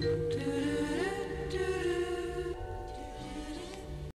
to